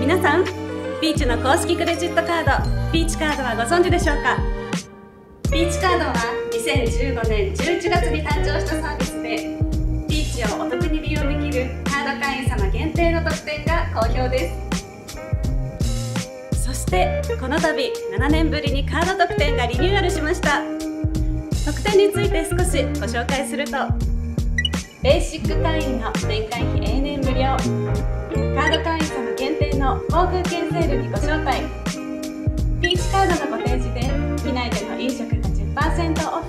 皆さんピーチの公式クレジットカードピーチカードはご存知でしょうか？ピーチカードは2015年11月に誕生したサービスでピーチをお得に利用できるカード会員様限定の特典が好評です。そしてこの度7年ぶりにカード特典がリニューアルしました。特典について少しご紹介するとベーシック会員の年会費永年無料。カード会員様限定の航空券セールにご招待。ピーチカードのご提示で機内での飲食が10%オフ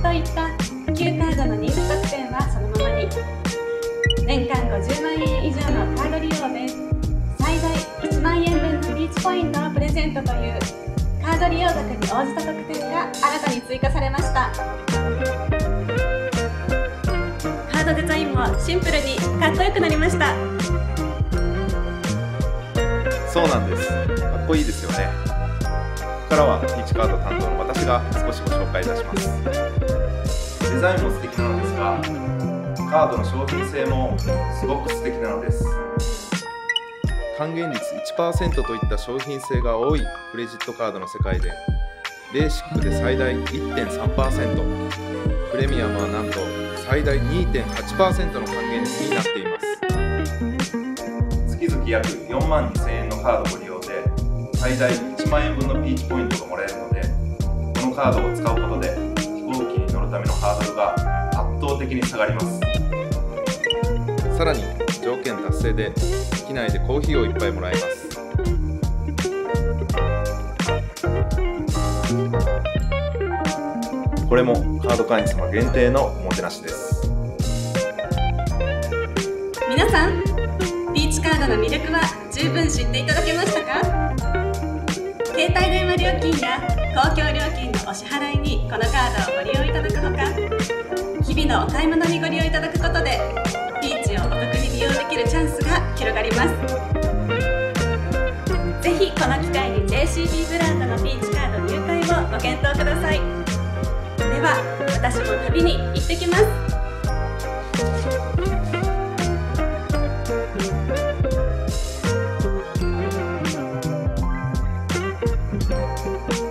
といった旧カードの人気特典はそのままに。年間50万円以上のカード利用で最大1万円分のピーチポイントをプレゼントというカード利用額に応じた特典が新たに追加されました。デザインもシンプルにかっこよくなりました。そうなんです。かっこいいですよね。ここからはピーチカード担当の私が少しご紹介いたします。デザインも素敵なのですがカードの商品性もすごく素敵なのです。還元率1%といった商品性が多いクレジットカードの世界でベーシックで最大1.3%プレミアムはなんと最大2.8%の還元率になっています。月々約4万2000円のカードご利用で最大1万円分のピーチポイントがもらえるのでこのカードを使うことで飛行機に乗るためのハードルが圧倒的に下がります。さらに条件達成で機内でコーヒーを1杯もらえますこれもカード会員様限定のおもてなしです。皆さんピーチカードの魅力は十分知っていただけましたか？携帯電話料金や公共料金のお支払いにこのカードをご利用いただくほか日々のお買い物にご利用いただくことでピーチをお得に利用できるチャンスが広がります。ぜひこの機会に JCB ブランドのピーチカード入会をご検討ください。では私も旅に行ってきますうん。